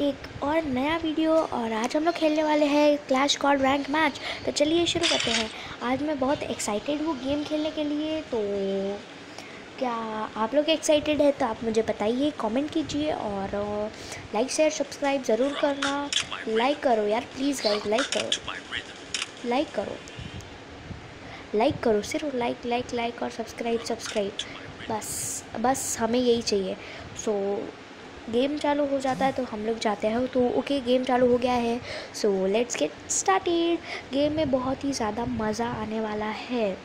एक और नया वीडियो और आज हम लोग खेलने वाले हैं क्लैश कॉल रैंक मैच तो चलिए शुरू करते हैं। आज मैं बहुत एक्साइटेड हूँ गेम खेलने के लिए तो क्या आप लोग एक्साइटेड है? तो आप मुझे बताइए कमेंट कीजिए और लाइक शेयर सब्सक्राइब ज़रूर करना। लाइक करो यार प्लीज़ गाइज़ लाइक करो। लाइक करो। लाइक करो, सिर्फ़ लाइक लाइक लाइक और सब्सक्राइब सब्सक्राइब बस बस हमें यही चाहिए। सो गेम चालू हो जाता है तो हम लोग जाते हैं। तो ओके गेम चालू हो गया है। So let's get started game में बहुत ही ज़्यादा मज़ा आने वाला है।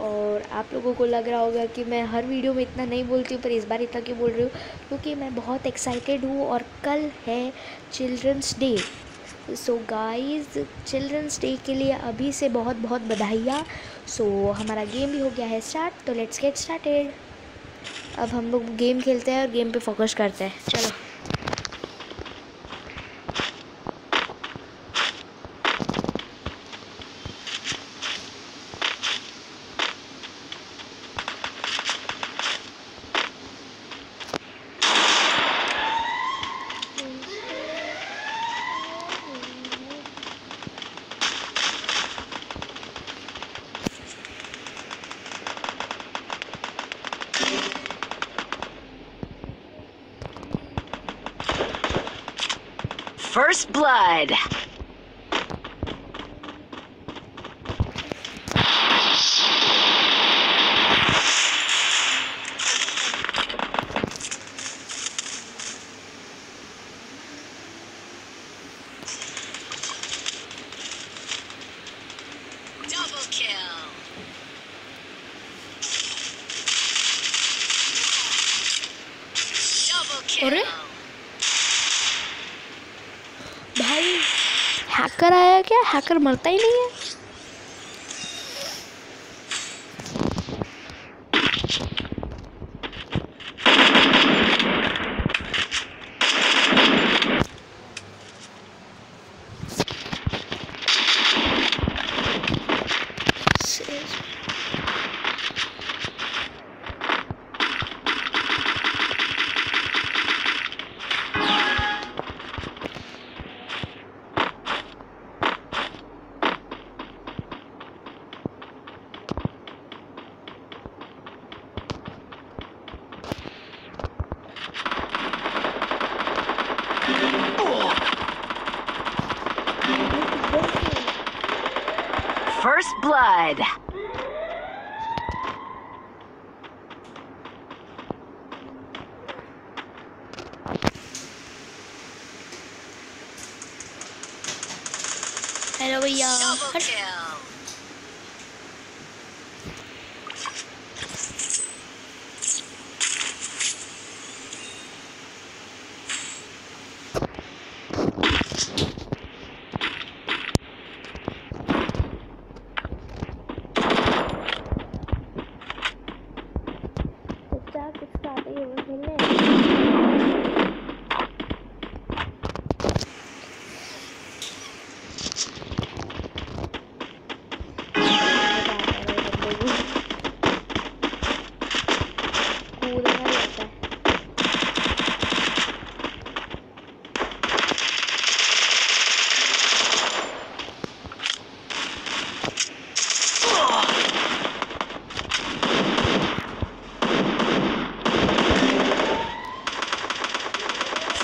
और आप लोगों को लग रहा होगा कि मैं हर वीडियो में इतना नहीं बोलती हूँ पर इस बार इतना क्यों बोल रही हूँ? क्योंकि मैं बहुत एक्साइटेड हूँ और कल है children's day so guys children's day के लिए अभी से बहुत बहुत बधाइयाँ। सो so, हमारा गेम भी हो गया है स्टार्ट तो लेट्स गेट स्टार्टेड अब हम लोग गेम खेलते हैं और गेम पे फोकस करते हैं। चलो। First Blood. हैकर आया क्या? हैकर मरता ही नहीं है First Blood. हेलो भैया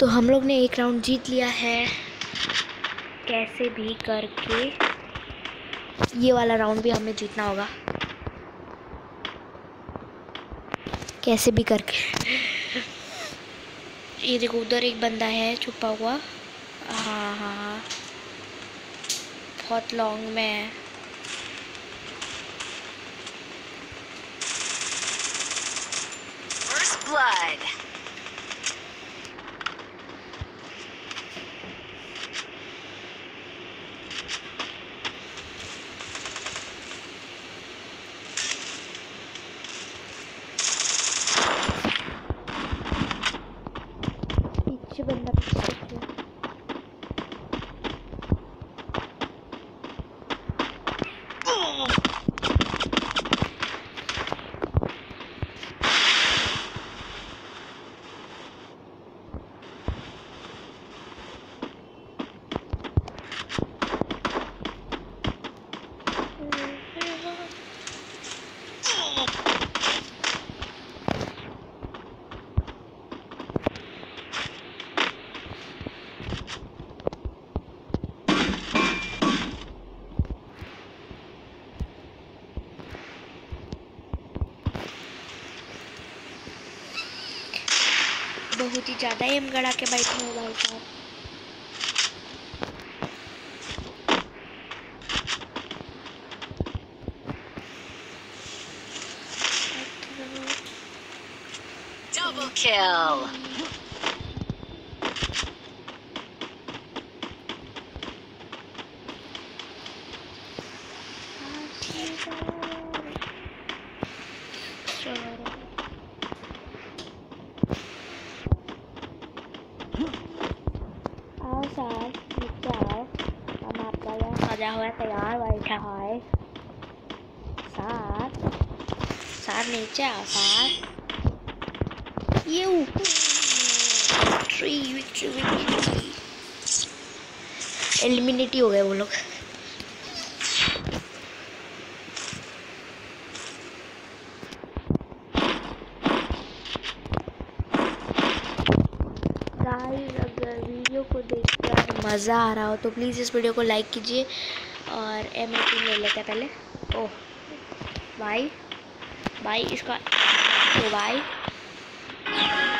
तो हम लोग ने एक राउंड जीत लिया है। कैसे भी करके ये वाला राउंड भी हमें जीतना होगा। कैसे भी करके। ये देखो, उधर एक बंदा है, छुपा हुआ। हाँ हाँ हाँ। बहुत लॉन्ग में है। Blood. बहुत ही ज़्यादा ही हम गड़ा के बैठे हो भाई साहब Double kill. आओ सर नीचे आओ हम आपका यहाँ तैयार बैठा है सर सर नीचे आओ सर ये विक्ट्री विक्ट्री विक्ट्री एलिमिनेट हो गए वो लोग अगर वीडियो को देखकर मज़ा आ रहा हो तो प्लीज़ इस वीडियो को लाइक कीजिए। और एम ले लेते हैं पहले। ओह भाई भाई इसका तो भाई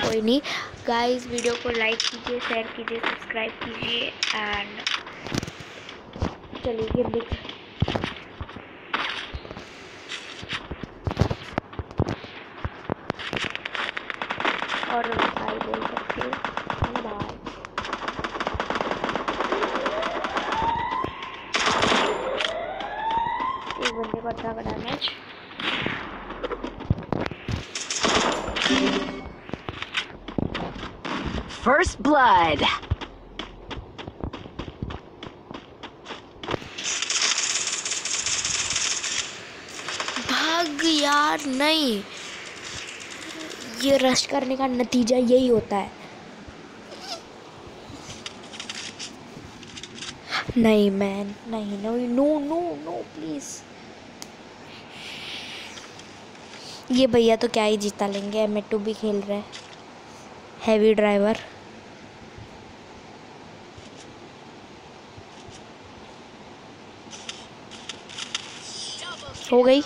कोई नहीं। गाइस वीडियो को लाइक कीजिए शेयर कीजिए सब्सक्राइब कीजिए एंड चलिए देखते और भाई बोल सकती हूँ। बाय अच्छा का डैमेज First blood. भाग यार नहीं। ये रश करने का नतीजा यही होता है। नहीं मैन नहीं no no no no please ये भैया तो क्या ही जीता लेंगे एम टू भी खेल रहे हैं। हैवी ड्राइवर हो गई।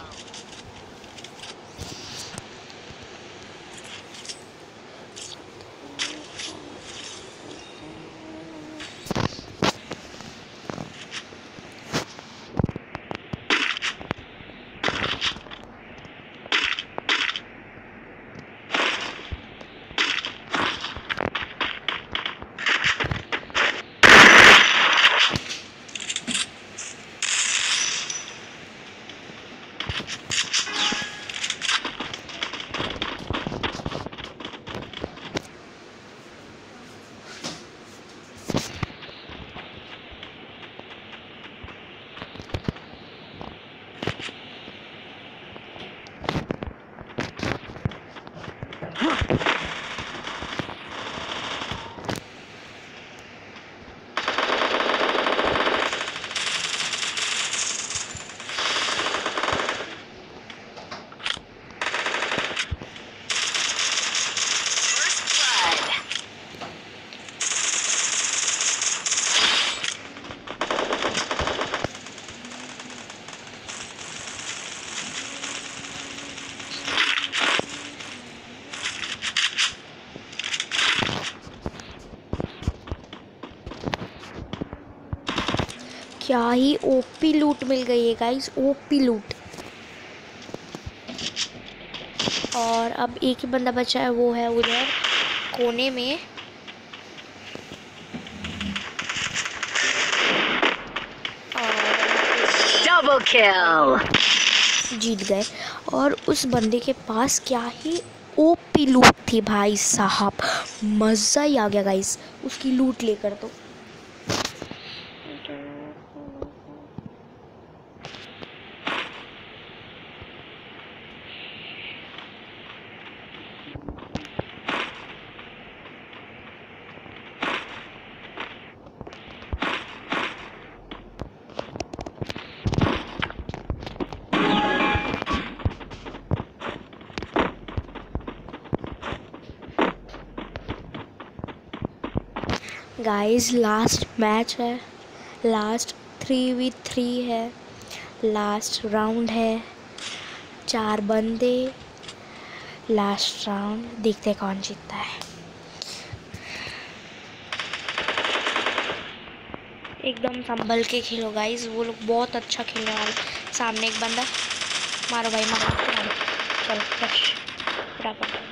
क्या ही ओपी लूट मिल गई है गाइस ओपी लूट और अब एक ही बंदा बचा है वो है उधर कोने में. जीत गए। और उस बंदे के पास क्या ही ओपी लूट थी भाई साहब। मज़ा ही आ गया गाइस उसकी लूट लेकर तो। गाइस लास्ट मैच है। लास्ट थ्री वी थ्री है। लास्ट राउंड है। चार बंदे। लास्ट राउंड देखते कौन जीतता है। एकदम संभल के खेलो गाइस वो लोग बहुत अच्छा खेलने वाले सामने एक बंदा। मारो भाई, मारो। चलो फटाफट।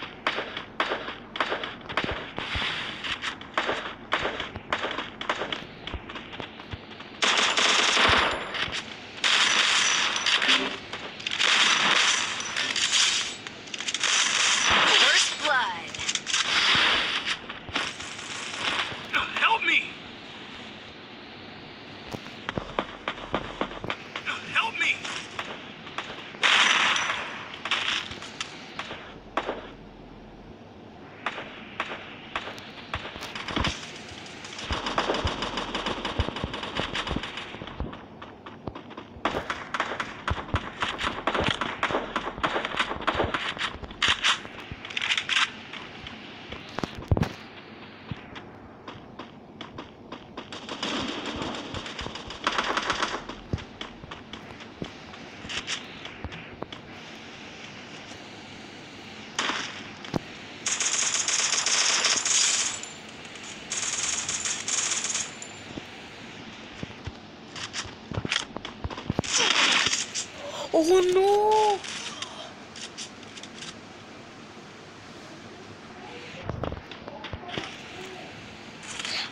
ओह नो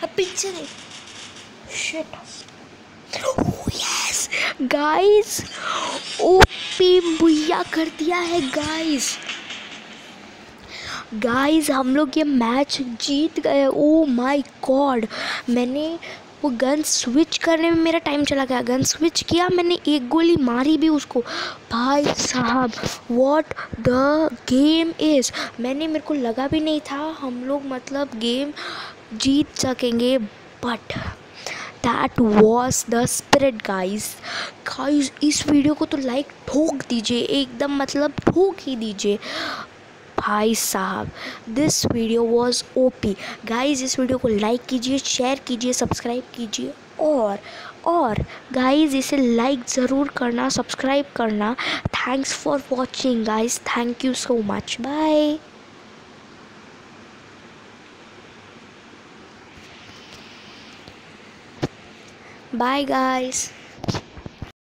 अब पीछे नहीं shit yes guys OP booyah कर दिया है गाइस गाइस हम लोग ये मैच जीत गए. ओ माय गॉड मैंने वो गन स्विच करने में मेरा टाइम चला गया। गन स्विच किया, मैंने एक गोली मारी भी उसको। भाई साहब व्हाट द गेम इज़ मैंने, मेरे को लगा भी नहीं था हम लोग मतलब गेम जीत सकेंगे but that was the spirit guys guys इस वीडियो को तो लाइक ठोक दीजिए, एकदम मतलब ठोक ही दीजिए। भाई साहब this video was OP guys इस वीडियो को लाइक कीजिए शेयर कीजिए सब्सक्राइब कीजिए और और गाइज़ इसे लाइक ज़रूर करना सब्सक्राइब करना। Thanks for watching guys thank you so much bye bye guys